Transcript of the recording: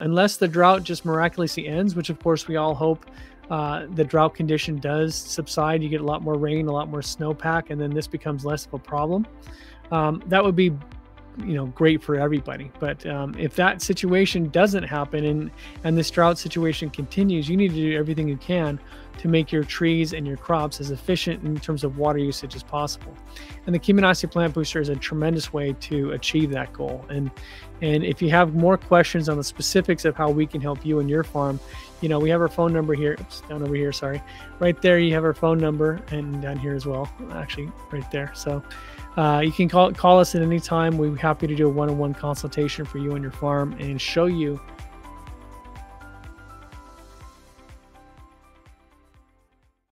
unless the drought just miraculously ends, which of course we all hope uh, the drought condition does subside. You get a lot more rain, a lot more snowpack, and then this becomes less of a problem. Um, that would be you know great for everybody. But um, if that situation doesn't happen and and this drought situation continues you need to do everything you can to make your trees and your crops as efficient in terms of water usage as possible. And the Kyminasi plant booster is a tremendous way to achieve that goal. And and if you have more questions on the specifics of how we can help you and your farm you know we have our phone number here. Oops, down over here sorry. Right there you have our phone number and down here as well actually right there. So uh, you can call call us at any time. We'd be happy to do a one-on-one consultation for you and your farm and show you